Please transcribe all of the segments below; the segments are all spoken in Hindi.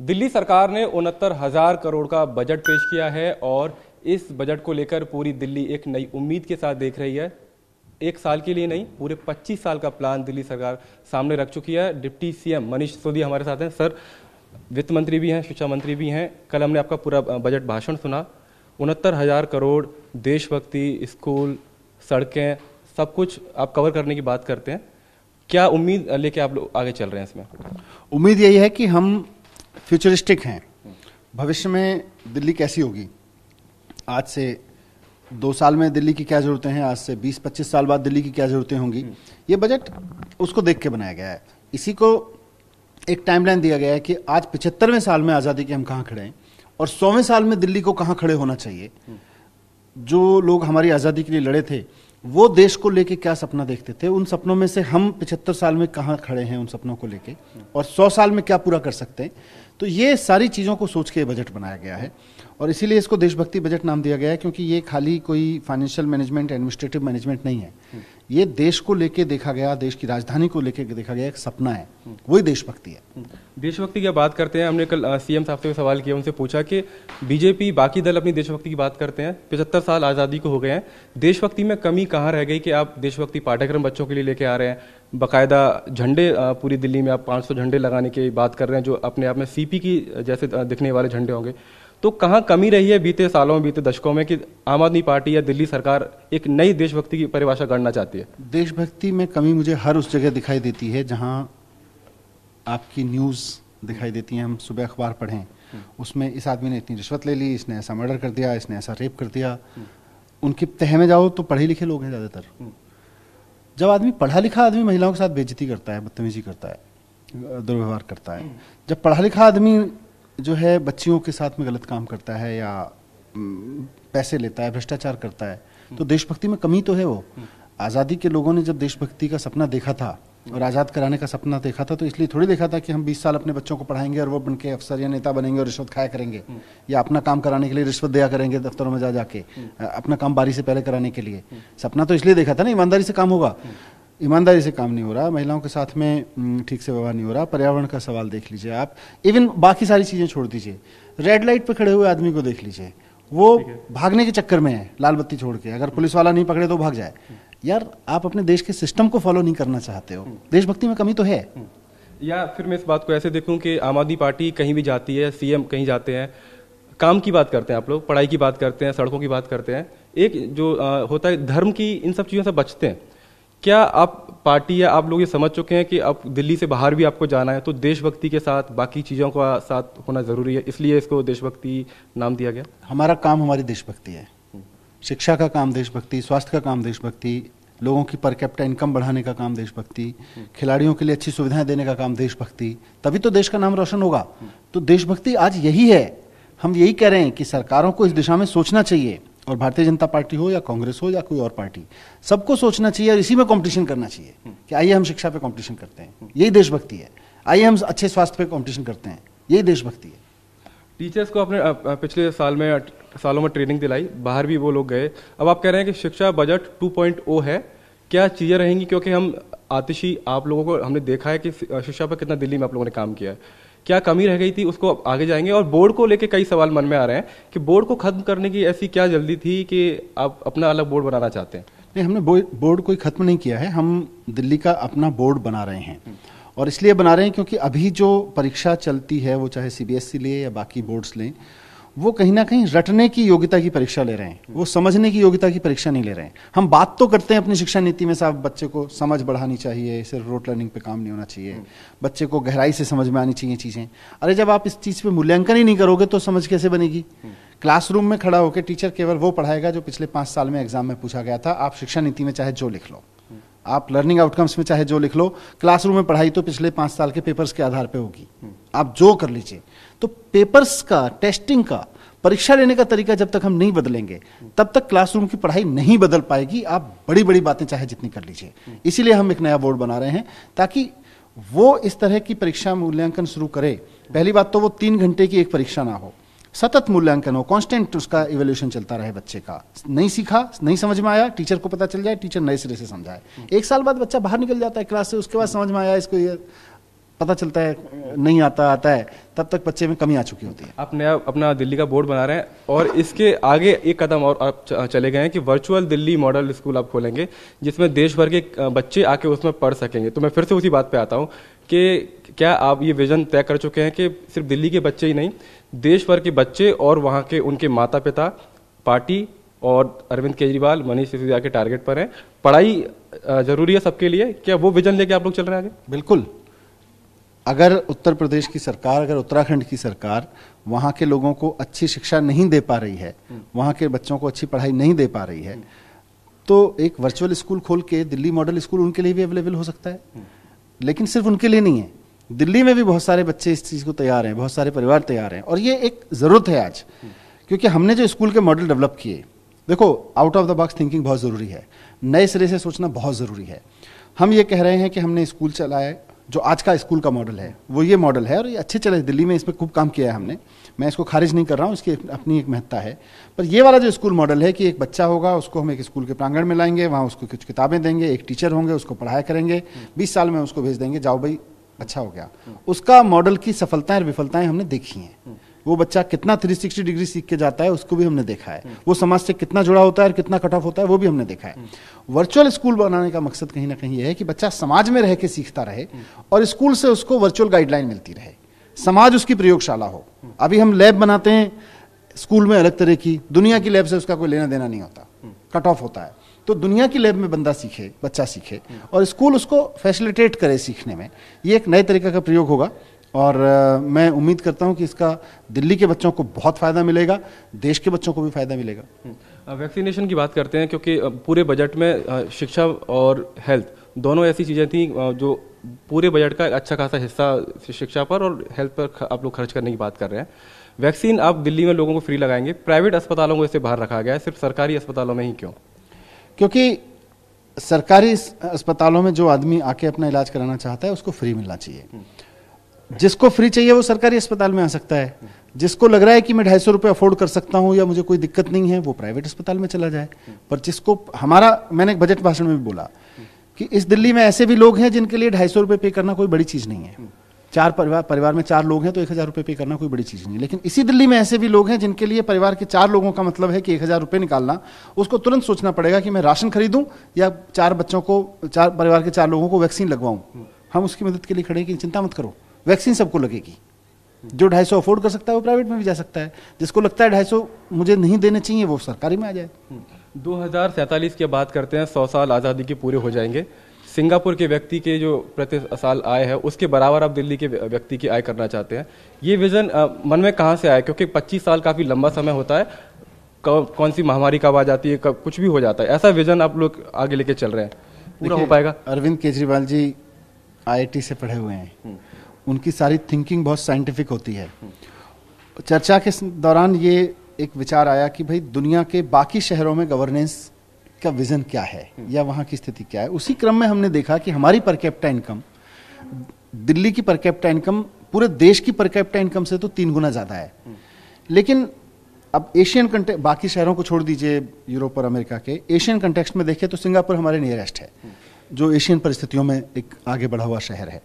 दिल्ली सरकार ने उनहत्तर हज़ार करोड़ का बजट पेश किया है और इस बजट को लेकर पूरी दिल्ली एक नई उम्मीद के साथ देख रही है। एक साल के लिए नहीं, पूरे 25 साल का प्लान दिल्ली सरकार सामने रख चुकी है। डिप्टी सीएम मनीष सिसोदिया हमारे साथ हैं। सर, वित्त मंत्री भी हैं, शिक्षा मंत्री भी हैं। कल हमने आपका पूरा बजट भाषण सुना। उनहत्तर हज़ार करोड़ देशभक्ति, स्कूल, सड़कें, सब कुछ आप कवर करने की बात करते हैं। क्या उम्मीद लेके आप लोग आगे चल रहे हैं इसमें? उम्मीद यही है कि हम फ्यूचरिस्टिक हैं। भविष्य में दिल्ली कैसी होगी? आज से दो साल में दिल्ली की क्या जरूरतें हैं? आज से 20-25 साल बाद दिल्ली की क्या जरूरतें होंगी? ये बजट उसको देख के बनाया गया है। इसी को एक टाइमलाइन दिया गया है कि आज पिछहत्तरवें साल में आज़ादी के हम कहाँ खड़े हैं और सौवें साल में दिल्ली को कहाँ खड़े होना चाहिए। जो लोग हमारी आज़ादी के लिए लड़े थे, वो देश को लेके क्या सपना देखते थे? उन सपनों में से हम पिछहत्तर साल में कहाँ खड़े हैं उन सपनों को लेके? और सौ साल में क्या पूरा कर सकते हैं? तो ये सारी चीज़ों को सोच के बजट बनाया गया है और इसीलिए इसको देशभक्ति बजट नाम दिया गया है, क्योंकि ये खाली कोई फाइनेंशियल मैनेजमेंट एडमिनिस्ट्रेटिव मैनेजमेंट नहीं है। ये देश को लेके देखा गया, देश की राजधानी को लेके देखा गया एक सपना है। वही देशभक्ति है। देशभक्ति की बात करते हैं, हमने कल सीएम साहब से सवाल किया, उनसे पूछा कि बीजेपी, बाकी दल अपनी देशभक्ति की बात करते हैं पिछहत्तर साल आज़ादी को हो गए हैं। देशभक्ति में कमी कहाँ रह गई कि आप देशभक्ति पाठ्यक्रम बच्चों के लिए लेके आ रहे हैं? बाकायदा झंडे पूरी दिल्ली में आप 500 झंडे लगाने की बात कर रहे हैं, जो अपने आप में सीपी की जैसे दिखने वाले झंडे होंगे। तो कहाँ कमी रही है बीते सालों में बीते दशकों में कि आम आदमी पार्टी या दिल्ली सरकार एक नई देशभक्ति की परिभाषा करना चाहती है? देशभक्ति में कमी मुझे हर उस जगह दिखाई देती है जहाँ आपकी न्यूज़ दिखाई देती है। हम सुबह अखबार पढ़ें उसमें इस आदमी ने इतनी रिश्वत ले ली इसने ऐसा मर्डर कर दिया इसने ऐसा रेप कर दिया। उनकी तह में जाओ तो पढ़े लिखे लोग हैं ज़्यादातर। जब आदमी पढ़ा लिखा आदमी महिलाओं के साथ बेजती करता है बदतमीजी करता है दुर्व्यवहार करता है। जब पढ़ा लिखा आदमी जो है बच्चियों के साथ में गलत काम करता है या पैसे लेता है भ्रष्टाचार करता है तो देशभक्ति में कमी तो है वो। आज़ादी के लोगों ने जब देशभक्ति का सपना देखा था और आज़ाद कराने का सपना देखा था तो इसलिए थोड़ी देखा था कि हम 20 साल अपने बच्चों को पढ़ाएँगे और वो बन के अफसर या नेता बनेंगे और रिश्वत खाया करेंगे या अपना काम कराने के लिए रिश्वत दिया करेंगे दफ्तरों में जा जाके अपना काम बारी से पहले कराने के लिए। सपना तो इसलिए देखा था ना ईमानदारी से काम होगा। ईमानदारी से काम नहीं हो रहा महिलाओं के साथ में ठीक से व्यवहार नहीं हो रहा। पर्यावरण का सवाल देख लीजिए आप। इवन बाकी सारी चीज़ें छोड़ दीजिए। रेड लाइट पे खड़े हुए आदमी को देख लीजिए। वो भागने के चक्कर में है लाल बत्ती छोड़ के। अगर पुलिस वाला नहीं पकड़े तो भाग जाए। यार आप अपने देश के सिस्टम को फॉलो नहीं करना चाहते हो। देशभक्ति में कमी तो है। या फिर मैं इस बात को ऐसे देखूँ कि आम आदमी पार्टी कहीं भी जाती है सीएम कहीं जाते हैं काम की बात करते हैं आप लोग पढ़ाई की बात करते हैं सड़कों की बात करते हैं। एक जो आ, होता है धर्म की इन सब चीज़ों से बचते हैं। क्या आप पार्टी या आप लोग ये समझ चुके हैं कि अब दिल्ली से बाहर भी आपको जाना है? तो देशभक्ति के साथ बाकी चीज़ों का साथ होना ज़रूरी है इसलिए इसको देशभक्ति नाम दिया गया। हमारा काम हमारी देशभक्ति है। शिक्षा का काम देशभक्ति स्वास्थ्य का काम देशभक्ति लोगों की पर कैपिटा इनकम बढ़ाने का काम देशभक्ति खिलाड़ियों के लिए अच्छी सुविधाएँ देने का काम देशभक्ति तभी तो देश का नाम रोशन होगा। तो देशभक्ति आज यही है। हम यही कह रहे हैं कि सरकारों को इस दिशा में सोचना चाहिए। और भारतीय जनता पार्टी हो या कांग्रेस हो या कोई और पार्टी, सबको सोचना चाहिए और इसी में कंपटीशन करना चाहिए कि आइए हम शिक्षा पे कंपटीशन करते हैं। यही देशभक्ति है। आइए हम अच्छे स्वास्थ्य पे कंपटीशन करते हैं। यही देशभक्ति है। टीचर्स को अपने पिछले साल में सालों में ट्रेनिंग दिलाई। बाहर भी वो लोग गए। अब आप कह रहे हैं कि शिक्षा बजट 2.0 है। क्या चीज़ें रहेंगी? क्योंकि हम आतिशी आप लोगों को, हमने देखा है कि शिक्षा पर कितना दिल्ली में आप लोगों ने काम किया है। क्या कमी रह गई थी उसको आगे जाएँगे। और बोर्ड को लेके कई सवाल मन में आ रहे हैं कि बोर्ड को खत्म करने की ऐसी क्या जल्दी थी कि आप अपना अलग बोर्ड बनाना चाहते हैं? नहीं, हमने बोर्ड कोई खत्म नहीं किया है। हम दिल्ली का अपना बोर्ड बना रहे हैं। और इसलिए बना रहे हैं क्योंकि अभी जो परीक्षा चलती है, वो चाहे सीबीएसई ले या बाकी बोर्ड्स लें वो कहीं ना कहीं रटने की योग्यता की परीक्षा ले रहे हैं। वो समझने की योग्यता की परीक्षा नहीं ले रहे हैं। हम बात तो करते हैं अपनी शिक्षा नीति में, साहब, बच्चे को समझ बढ़ानी चाहिए, सिर्फ़ रोट लर्निंग पे काम नहीं होना चाहिए। बच्चे को गहराई से समझ में आनी चाहिए चीज़ें। अरे, जब आप इस चीज़ पे मूल्यांकन ही नहीं करोगे तो समझ कैसे बनेगी? क्लासरूम में खड़ा होकर टीचर केवल वो पढ़ाएगा जो पिछले पाँच साल में एग्ज़ाम में पूछा गया था, आप शिक्षा नीति में चाहे जो लिख लो। आप लर्निंग आउटकम्स में चाहे जो लिख लो क्लासरूम में पढ़ाई तो पिछले पाँच साल के पेपर्स के आधार पे होगी। आप जो कर लीजिए। तो पेपर्स का टेस्टिंग का परीक्षा लेने का तरीका जब तक हम नहीं बदलेंगे तब तक क्लासरूम की पढ़ाई नहीं बदल पाएगी। आप बड़ी बड़ी बातें चाहे जितनी कर लीजिए। इसीलिए हम एक नया बोर्ड बना रहे हैं ताकि वो इस तरह की परीक्षा मूल्यांकन शुरू करे। पहली बात तो वो तीन घंटे की एक परीक्षा ना हो। सतत मूल्यांकन हो कांस्टेंट उसका इवोल्यूशन चलता रहे बच्चे का। नहीं सीखा नहीं समझ में आया टीचर को पता चल जाए टीचर नए सिरे से समझाए। एक साल बाद बच्चा बाहर निकल जाता है क्लास से उसके बाद समझ में आया इसको ये पता चलता है नहीं आता आता है तब तक बच्चे में कमी आ चुकी होती है। आप नया अपना दिल्ली का बोर्ड बना रहे हैं और इसके आगे एक कदम और आप चले गए हैं कि वर्चुअल दिल्ली मॉडल स्कूल आप खोलेंगे जिसमें देश भर के बच्चे आके उसमें पढ़ सकेंगे। तो मैं फिर से उसी बात पे आता हूँ कि क्या आप ये विजन तय कर चुके हैं कि सिर्फ़ दिल्ली के बच्चे ही नहीं देश भर के बच्चे और वहाँ के उनके माता पिता पार्टी और अरविंद केजरीवाल मनीष सिसोदिया के टारगेट पर हैं। पढ़ाई ज़रूरी है सबके लिए? क्या वो विजन लेके आप लोग चल रहे हैं आगे? बिल्कुल। अगर उत्तर प्रदेश की सरकार अगर उत्तराखंड की सरकार वहाँ के लोगों को अच्छी शिक्षा नहीं दे पा रही है वहाँ के बच्चों को अच्छी पढ़ाई नहीं दे पा रही है तो एक वर्चुअल स्कूल खोल के दिल्ली मॉडल स्कूल उनके लिए भी अवेलेबल हो सकता है। लेकिन सिर्फ़ उनके लिए नहीं है। दिल्ली में भी बहुत सारे बच्चे इस चीज़ को तैयार हैं, बहुत सारे परिवार तैयार हैं। और ये एक ज़रूरत है आज, क्योंकि हमने जो स्कूल के मॉडल डेवलप किए, देखो out of the box thinking बहुत ज़रूरी है। नए सिरे से सोचना बहुत ज़रूरी है। हम ये कह रहे हैं कि हमने स्कूल चलाया, जो आज का स्कूल का मॉडल है, वो ये मॉडल है, और ये अच्छे चले, दिल्ली में इस पर खूब काम किया है हमने। मैं इसको खारिज नहीं कर रहा हूँ, इसकी अपनी एक महत्ता है। पर ये वाला जो स्कूल मॉडल है कि एक बच्चा होगा, उसको हम एक स्कूल के प्रांगण में लाएँगे, वहाँ उसको कुछ किताबें देंगे, एक टीचर होंगे, उसको पढ़ाया करेंगे, बीस साल में उसको भेज देंगे, जाओ भाई अच्छा हो गया। उसका मॉडल की सफलताएँ और विफलताएँ हमने देखी हैं। वो बच्चा कितना 360 डिग्री सीख के जाता है, उसको भी हमने देखा है। वो समाज से कितना जुड़ा होता है और कितना कट ऑफ़ होता है, वो भी हमने देखा है। वर्चुअल स्कूल बनाने का मकसद कहीं ना कहीं यह है कि बच्चा समाज में रह के सीखता रहे और स्कूल से उसको वर्चुअल गाइडलाइन मिलती रहे। समाज उसकी प्रयोगशाला हो। अभी हम लैब बनाते हैं स्कूल में अलग तरह की, दुनिया की लैब से उसका कोई लेना देना नहीं होता। कट ऑफ़ होता है। तो दुनिया की लैब में बंदा सीखे, बच्चा सीखे और स्कूल उसको फैसिलिटेट करे सीखने में। ये एक नए तरीके का प्रयोग होगा और मैं उम्मीद करता हूँ कि इसका दिल्ली के बच्चों को बहुत फ़ायदा मिलेगा, देश के बच्चों को भी फ़ायदा मिलेगा। वैक्सीनेशन की बात करते हैं क्योंकि पूरे बजट में शिक्षा और हेल्थ दोनों ऐसी चीज़ें थी जो पूरे बजट का अच्छा खासा हिस्सा शिक्षा पर और हेल्थ पर आप लोग खर्च करने की बात कर रहे हैं। वैक्सीन आप दिल्ली में लोगों को फ्री लगाएँगे प्राइवेट अस्पतालों को इसे बाहर रखा गया है, सिर्फ़ सरकारी अस्पतालों में ही क्यों? क्योंकि सरकारी अस्पतालों में जो आदमी आके अपना इलाज कराना चाहता है, उसको फ्री मिलना चाहिए। जिसको फ्री चाहिए, वो सरकारी अस्पताल में आ सकता है। जिसको लग रहा है कि मैं ढाई सौ रुपये अफोर्ड कर सकता हूँ या मुझे कोई दिक्कत नहीं है, वो प्राइवेट अस्पताल में चला जाए। पर जिसको, हमारा, मैंने एक बजट भाषण में भी बोला कि इस दिल्ली में ऐसे भी लोग हैं जिनके लिए ढाई सौ रुपये पे करना कोई बड़ी चीज़ नहीं है। चार परिवार परिवार में चार लोग हैं तो एक हज़ार रुपये पे करना कोई बड़ी चीज़ नहीं है। लेकिन इसी दिल्ली में ऐसे भी लोग हैं जिनके लिए परिवार के चार लोगों का मतलब है कि एक हज़ार रुपये निकालना, उसको तुरंत सोचना पड़ेगा कि मैं राशन खरीदूं या चार बच्चों को, चार परिवार के चार लोगों को वैक्सीन लगवाऊं। हम उसकी मदद के लिए खड़े कि चिंता मत करो, वैक्सीन सबको लगेगी। जो ढाई सौ अफोर्ड कर सकता है वो प्राइवेट में भी जा सकता है। जिसको लगता है ढाई सौ मुझे नहीं देने चाहिए, वो सरकारी में आ जाए। दो हज़ार सैंतालीस की बात करते हैं, सौ साल आज़ादी के पूरे हो जाएँगे। सिंगापुर के व्यक्ति के जो प्रति साल आय है उसके बराबर आप दिल्ली के व्यक्ति की आय करना चाहते हैं। ये विजन मन में कहाँ से आया? क्योंकि 25 साल काफ़ी लंबा समय होता है। कौन सी महामारी कब आ जाती है कब कुछ भी हो जाता है। ऐसा विजन आप लोग आगे लेके चल रहे हैं। पूरा हो पाएगा? अरविंद केजरीवाल जी आई से पढ़े हुए हैं। हम्म। उनकी सारी थिंकिंग बहुत साइंटिफिक होती है। चर्चा के दौरान ये एक विचार आया कि भाई दुनिया के बाकी शहरों में गवर्नेंस का विजन क्या है? या वहाँ की स्थिति क्या है? उसी क्रम में हमने देखा कि हमारी पर कैप्टा इनकम दिल्ली की पर कैप्टा इनकम पूरे देश की पर कैप्टा इनकम से तो तीन गुना ज़्यादा है। लेकिन अब एशियन कंटे बाकी शहरों को छोड़ दीजिए यूरोप और अमेरिका के। एशियन कंटेक्स्ट में देखें तो सिंगापुर हमारे नियरेस्ट है, जो एशियन परिस्थितियों में एक आगे बढ़ा हुआ शहर है।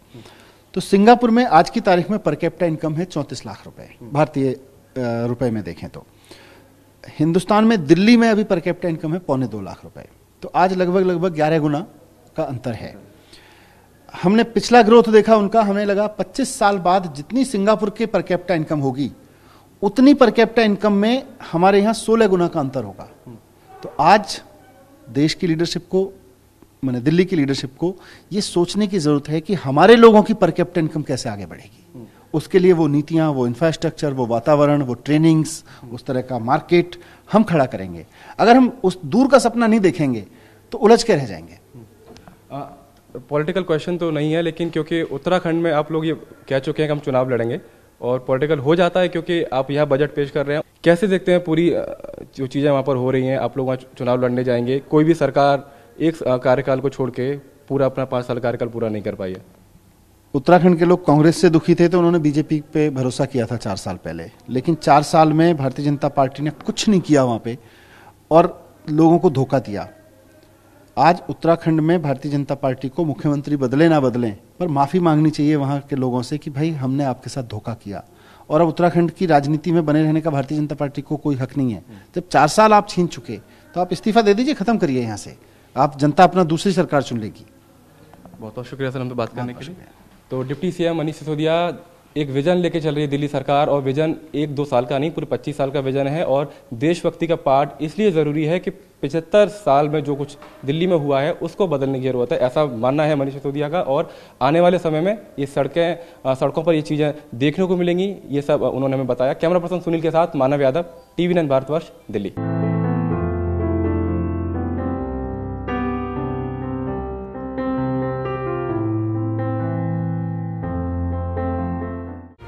तो सिंगापुर में आज की तारीख में पर कैप्टा इनकम है चौंतीस लाख रुपए। भारतीय रुपए में देखें तो। हिंदुस्तान में दिल्ली में अभी पर कैपिटा इनकम है पौने दो लाख रुपए। तो आज लगभग लगभग ग्यारह गुना का अंतर है। हमने पिछला ग्रोथ देखा, उनका हमें लगा 25 साल बाद जितनी सिंगापुर के पर कैपिटा इनकम होगी, उतनी पर कैपिटा इनकम में हमारे यहाँ 16 गुना का अंतर होगा। तो आज देश की लीडरशिप को, मैंने दिल्ली की लीडरशिप को यह सोचने की ज़रूरत है कि हमारे लोगों की पर कैपिटा इनकम कैसे आगे बढ़ेगी। उसके लिए वो नीतियाँ, वो इंफ्रास्ट्रक्चर वो वातावरण, वो ट्रेनिंग्स उस तरह का मार्केट हम खड़ा करेंगे। अगर हम उस दूर का सपना नहीं देखेंगे तो उलझ के रह जाएँगे। पॉलिटिकल क्वेश्चन तो नहीं है, लेकिन क्योंकि उत्तराखंड में आप लोग ये कह चुके हैं कि हम चुनाव लड़ेंगे, और पॉलिटिकल हो जाता है क्योंकि आप यहाँ बजट पेश कर रहे हैं। कैसे देखते हैं पूरी जो चीज़ें वहाँ पर हो रही हैं, आप लोग वहाँ चुनाव लड़ने जाएँगे? कोई भी सरकार एक कार्यकाल को छोड़ के पूरा अपना पाँच साल कार्यकाल पूरा नहीं कर पाई है। उत्तराखंड के लोग कांग्रेस से दुखी थे तो उन्होंने बीजेपी पे भरोसा किया था चार साल पहले। लेकिन चार साल में भारतीय जनता पार्टी ने कुछ नहीं किया वहाँ पे और लोगों को धोखा दिया। आज उत्तराखंड में भारतीय जनता पार्टी को मुख्यमंत्री बदले ना बदले पर माफ़ी मांगनी चाहिए वहाँ के लोगों से कि भाई हमने आपके साथ धोखा किया। और अब उत्तराखंड की राजनीति में बने रहने का भारतीय जनता पार्टी को कोई हक नहीं है। जब चार साल आप छीन चुके तो आप इस्तीफा दे दीजिए खत्म करिए यहाँ से। आप जनता अपना दूसरी सरकार चुन लेगी। बहुत बहुत शुक्रिया सर हमसे बात करने के लिए। तो डिप्टी सीएम मनीष सिसोदिया एक विजन लेके चल रही है दिल्ली सरकार और विजन एक दो साल का नहीं, पूरे पच्चीस साल का विजन है और देशभक्ति का पार्ट इसलिए ज़रूरी है कि पिछहत्तर साल में जो कुछ दिल्ली में हुआ है, उसको बदलने की ज़रूरत है, ऐसा मानना है मनीष सिसोदिया का और आने वाले समय में ये सड़कें सड़कों पर ये चीज़ें देखने को मिलेंगी, ये सब उन्होंने हमें बताया। कैमरा पर्सन सुनील के साथ मानव यादव, टीवी नाइन भारतवर्ष, दिल्ली।